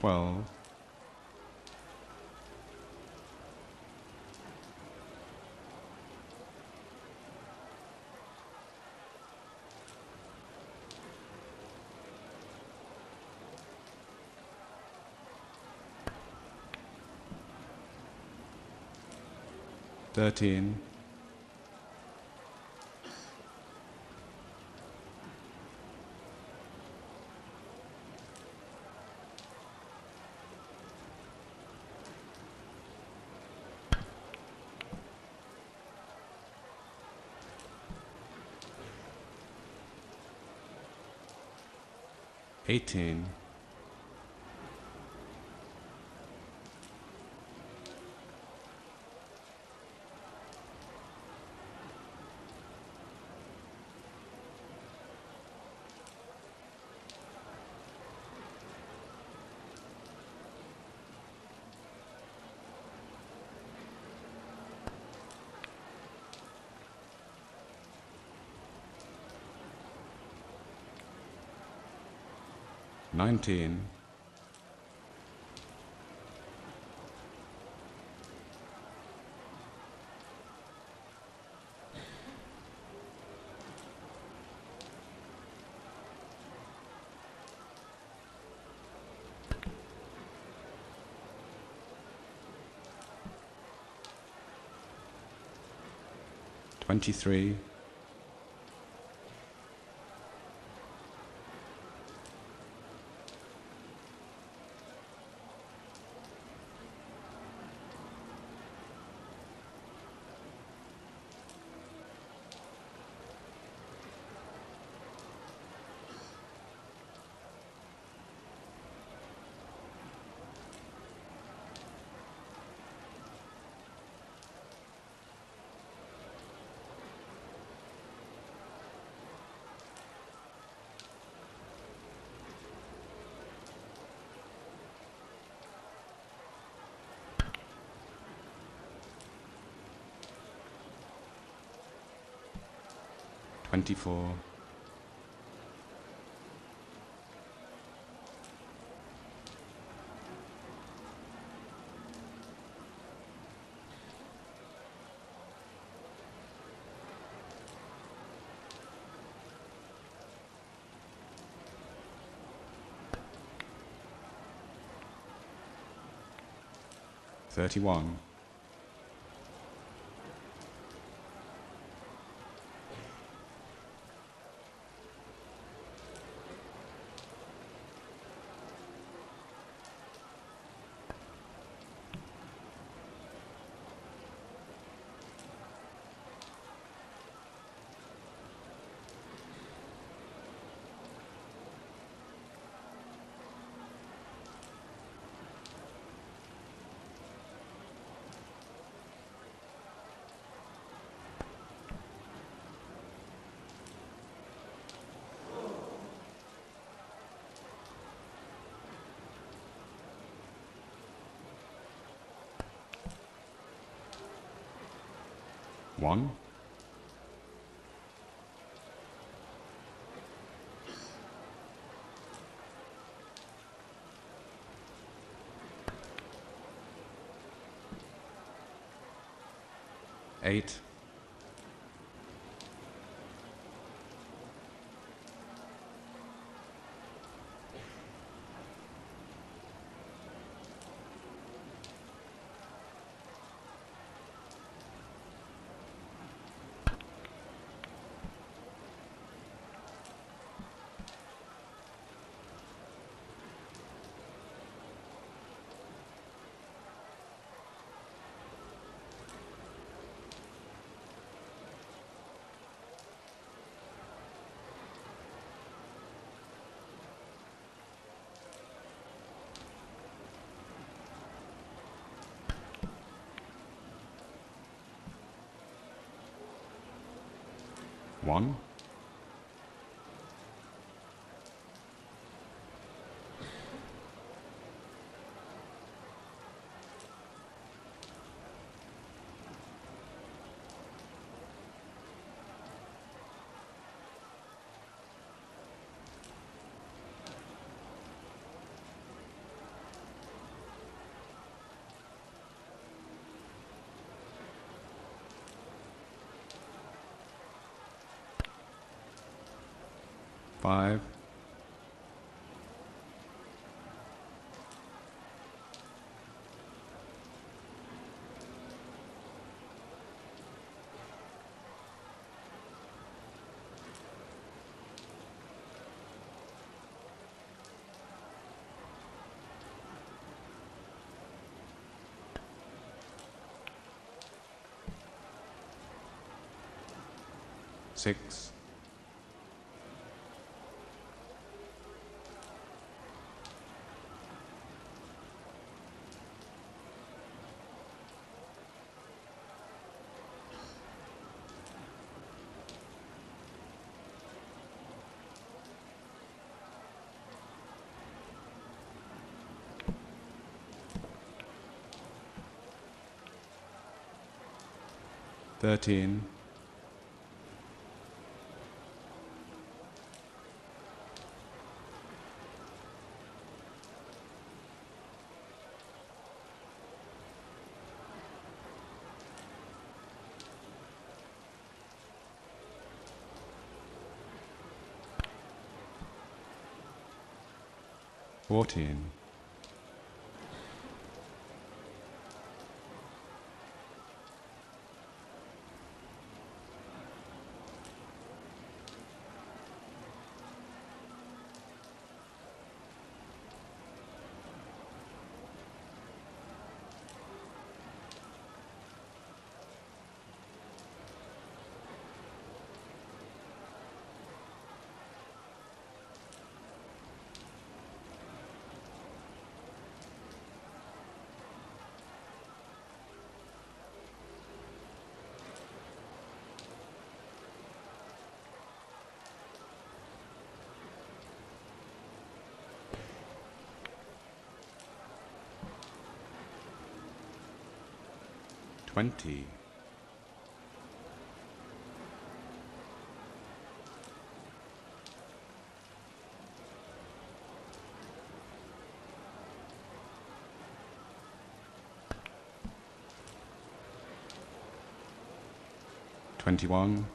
12. Thirteen. Eighteen. Nineteen. Twenty-three. Twenty-four. Thirty-one. One. Eight. One. 5, six, thirteen, fourteen, twenty, twenty-one,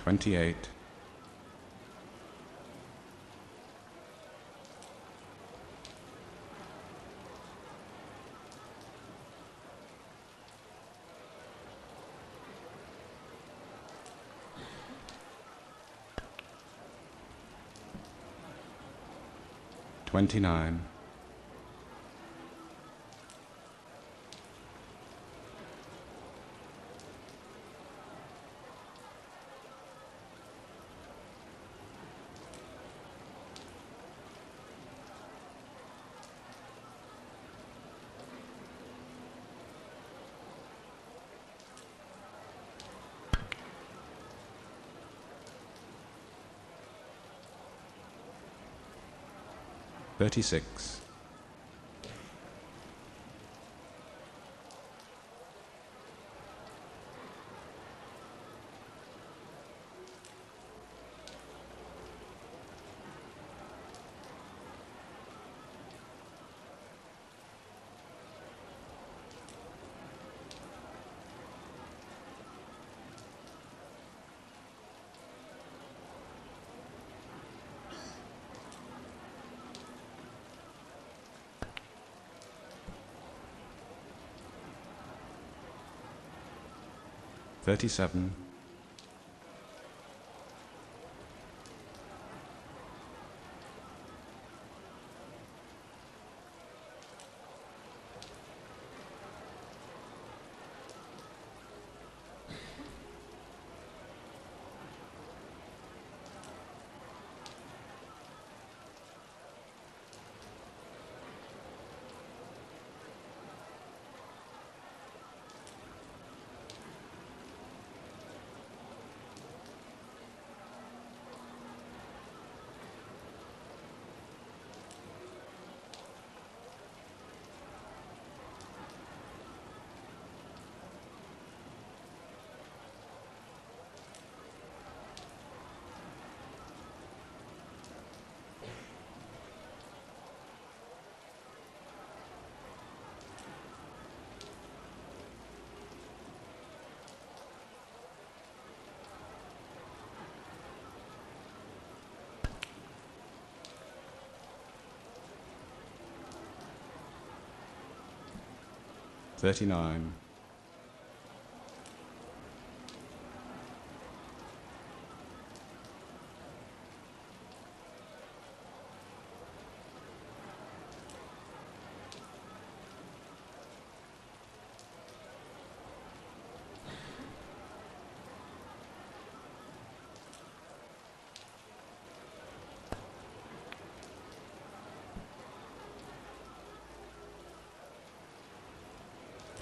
twenty-eight, twenty-nine, thirty-six, thirty-seven, 39,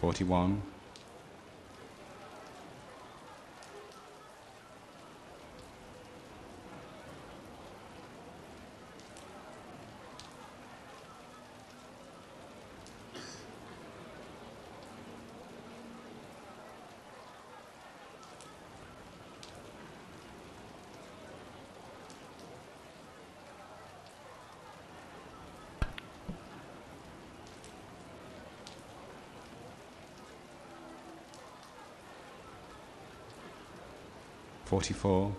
forty-one, forty-four,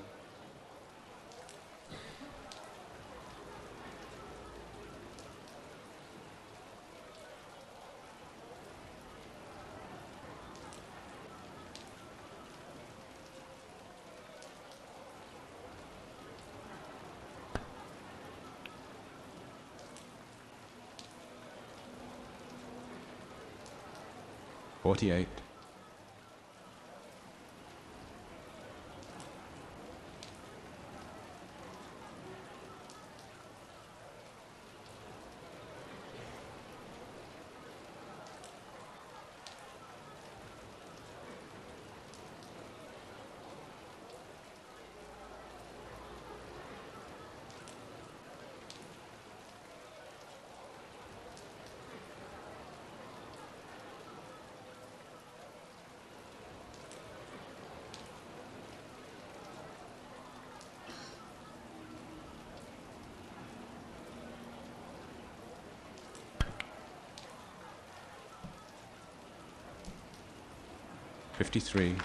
forty-eight, fifty-three,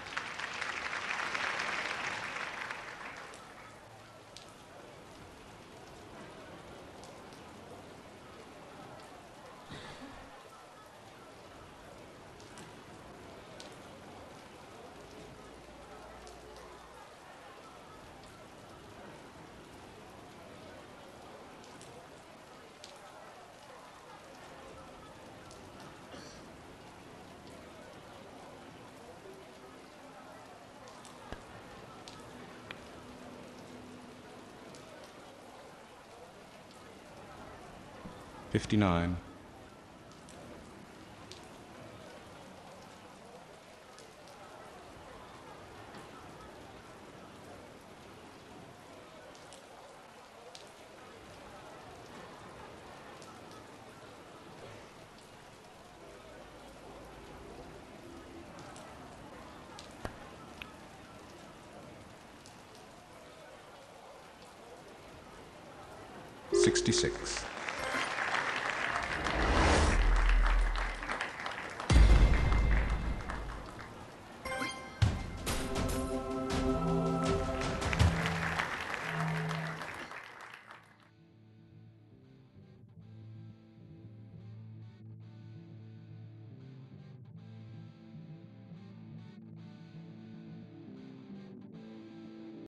fifty-nine, sixty-six,